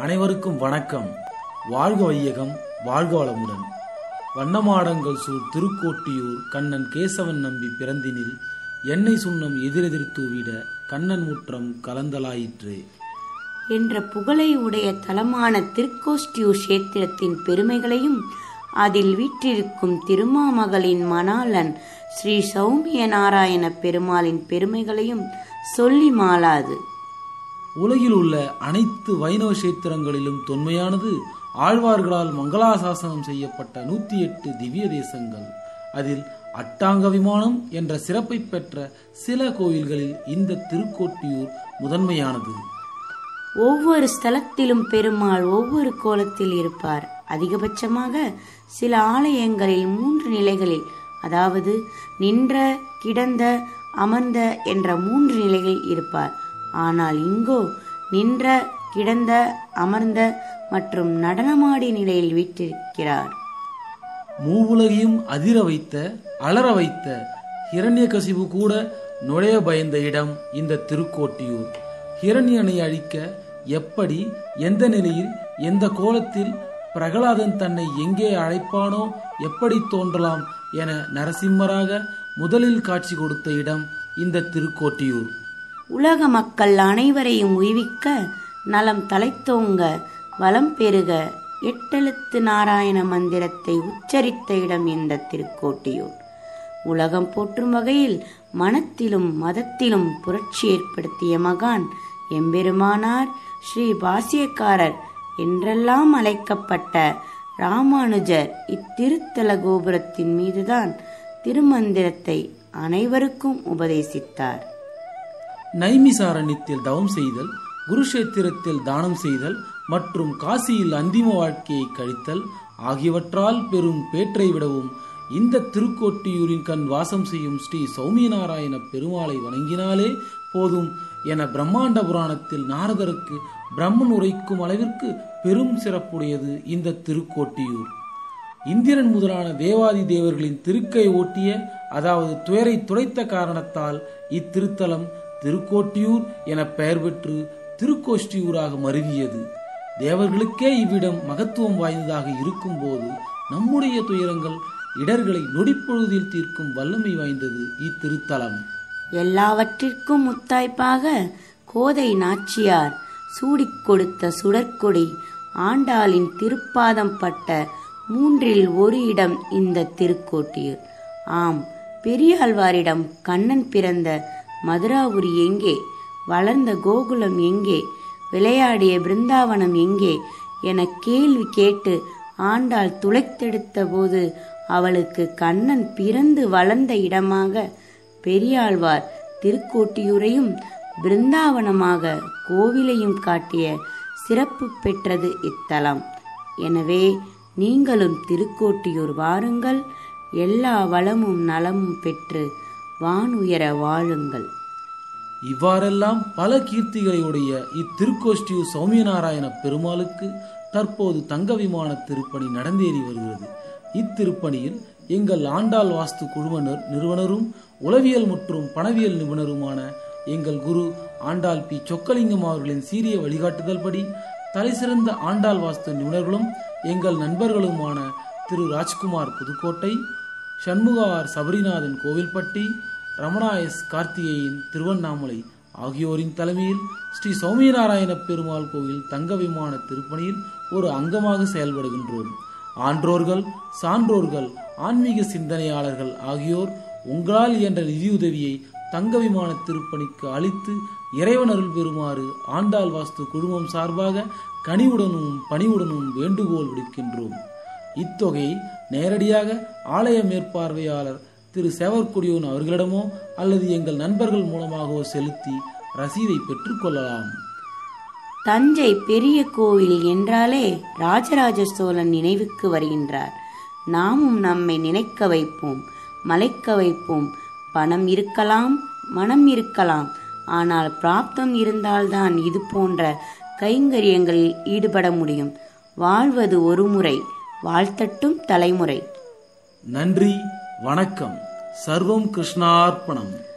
அனைவருக்கும் வணக்கம். வாழ்க வையகம் வாழ்க வளமுடன். வண்ணமாடங்கள் சூழ் திருக்கோட்டியூர் கண்ணன் கேசவன் நம்பி பிறந்தினில் எண்ணெய் சுண்ணம் எதிரெதிர் தூவிட கண்ணன் முற்றம் கலந்தலாயிற்று. என்ற புகழை உடைய தலமான திருக்கோஷ்டியூர் கஷேத்திரத்தின் பெருமைகளையும் அதில் வீற்றிருக்கும் திருமாமகளின் மணாளன் ஸ்ரீ சௌமிய நாராயண பெருமாளின் பெருமைகளையும் சொல்லி மாளாது. உலகில் உள்ள அனைத்து வைணவ கஷேத்திரங்களிலும் தொன்மையானது ஆழ்வார்களால் மங்களாசாசனம் செய்யப்பட்ட நூத்தி எட்டு திவ்ய தேசங்கள். அதில் அட்டாங்க விமானம் என்ற சிறப்பை பெற்ற சில கோயில்களில் இந்த திருக்கோட்டியூர் முதன்மையானது. ஒவ்வொரு ஸ்தலத்திலும் பெருமாள் ஒவ்வொரு கோலத்தில் இருப்பார். அதிகபட்சமாக சில ஆலயங்களில் மூன்று நிலைகளில் அதாவது நின்ற கிடந்த அமர்ந்த என்ற மூன்று நிலைகளில் இருப்பார். ஆனால் இங்கோ நின்ற கிடந்த அமர்ந்த மற்றும் நடனமாடி நிலையில் வீற்றிருக்கிறார். மூவுலகையும் அதிர வைத்த அலற வைத்த ஹிரண்யகசிபு கூட நுழைய பயந்த இடம் இந்த திருக்கோட்டியூர். ஹிரண்யனை அழிக்க எப்படி எந்த நிலையில் எந்த கோலத்தில் பிரகலாதன் தன்னை எங்கே அழைப்பானோ எப்படி தோன்றலாம் என நரசிம்மராக முதலில் காட்சி கொடுத்த இடம் இந்த திருக்கோட்டியூர். உலக மக்கள் அனைவரையும் உய்விக்க நலம் தலைத்தோங்க வளம் பெருக. எட்டெழுத்து நாராயண மந்திரத்தை உச்சரித்த இடம் இந்த திருக்கோட்டியூர். உலகம் போற்றும் வகையில் மனத்திலும் மதத்திலும் புரட்சி ஏற்படுத்திய மகான் எம்பெருமானார் ஸ்ரீ பாசியக்காரர் என்றெல்லாம் அழைக்கப்பட்ட ராமானுஜர் இத்திருத்தல கோபுரத்தின் மீதுதான் திருமந்திரத்தை அனைவருக்கும் உபதேசித்தார். நைமிசாரண்யத்தில் தவம் செய்தல் குருஷேத்திரத்தில் தானம் செய்தல் மற்றும் காசியில் அந்திம வாழ்க்கையை கழித்தல் ஆகியவற்றால் பெரும் பேற்றை விடவும் இந்த திருக்கோட்டியூரின் கண் வாசம் செய்யும் ஸ்ரீ சௌமியநாராயண பெருமாளை வணங்கினாலே போதும் என பிரம்மாண்ட புராணத்தில் நாரதருக்கு பிரம்மன் உரைக்கும் அளவிற்கு பெரும் சிறப்புடையது இந்த திருக்கோட்டியூர். இந்திரன் முதலான தேவாதி தேவர்களின் திருக்கை ஓட்டிய அதாவது துயரை துடைத்த காரணத்தால் இத்திருத்தலம் திருக்கோட்டியூர் என பெயர் பெற்று திருக்கோஷ்டியூராக மருவியது. தேவர்களுக்கே இவ்விடம் மகத்துவம் வாய்ந்ததாக இருக்கும்போது நம்முடைய துயரங்கள் இடர்களை நொடிப்பொழுதில் தீர்க்கும் வல்லமை வாய்ந்தது இத்திருத்தலம். எல்லாவற்றிற்கும் முத்தாய்ப்பாக கோதை நாச்சியார் சூடிக் கொடுத்த சுடற்கொடி ஆண்டாளின் திருப்பாதம் பட்ட மூன்றில் ஒரு இடம் இந்த திருக்கோட்டியூர். ஆம் பெரியாழ்வாரிடம் கண்ணன் பிறந்த மதுராபுரி எங்கே? வளர்ந்த கோகுலம் எங்கே? விளையாடிய பிருந்தாவனம் எங்கே? என கேள்வி கேட்டு ஆண்டாள் துளைத்தெடுத்த போது அவளுக்கு கண்ணன் பிறந்து வளர்ந்த இடமாக பெரியாழ்வார் திருக்கோட்டியூரையும் பிருந்தாவனமாக கோவிலையும் காட்டிய சிறப்பு பெற்றது இத்தலம். எனவே நீங்களும் திருக்கோட்டியூர் வாருங்கள். எல்லா வளமும் நலமும் பெற்று வானுயர வாழுங்கள். இவ்வாறெல்லாம் பல கீர்த்திகளையுடைய இத்திருக்கோஷ்டியூர் சௌமியநாராயண பெருமாளுக்கு தற்போது தங்க விமான திருப்பணி நடந்தேறி வருகிறது. இத்திருப்பணியில் எங்கள் ஆண்டாள் வாஸ்து குழுவனர் நிறுவனரும் உளவியல் மற்றும் பணவியல் நிபுணருமான எங்கள் குரு ஆண்டாள் பி. சொக்கலிங்கம் அவர்களின் சீரிய வழிகாட்டுதல்படி தலைசிறந்த ஆண்டாள் வாஸ்து நிபுணர்களும் எங்கள் நண்பர்களுமான திரு. ராஜ்குமார் புதுக்கோட்டை சண்முகார் சபரிநாதன் கோவில்பட்டி ரமணா எஸ் கார்த்திகேயன் திருவண்ணாமலை ஆகியோரின் தலைமையில் ஸ்ரீ சௌமியநாராயண பெருமாள் கோவில் தங்க விமான திருப்பணியில் ஒரு அங்கமாக செயல்படுகின்றோம். ஆன்றோர்கள் சான்றோர்கள் ஆன்மீக சிந்தனையாளர்கள் ஆகியோர் உங்களால் என்ற நிதியுதவியை தங்க விமான திருப்பணிக்கு அளித்து இறைவனருள் பெறுமாறு ஆண்டாள் வாஸ்து குழுமம் சார்பாக கனிவுடனும் பணிவுடனும் வேண்டுகோள் விடுக்கின்றோம். இத்தொகையை நேரடியாக ஆலய மேற்பார்வையாளர் திரு சேவற்குடியோன் அவர்களிடமோ அல்லது எங்கள் நண்பர்கள் மூலமாகவோ செலுத்தி ரசீதை பெற்றுக்கொள்ளலாம். தஞ்சை பெரிய கோவில் என்றாலே ராஜராஜ சோழன் நினைவுக்கு வருகின்றார். நாமும் நம்மை நினைக்க வைப்போம் மலைக்க வைப்போம். பணம் இருக்கலாம் மனம் இருக்கலாம். ஆனால் பிராப்தம் இருந்தால்தான் இது போன்ற கைங்கரியங்களில் ஈடுபட முடியும். வாழ்வது ஒரு முறை வாழ்த்தட்டும் தலைமுறை. நன்றி வணக்கம். சர்வம் கிருஷ்ணார்ப்பணம்.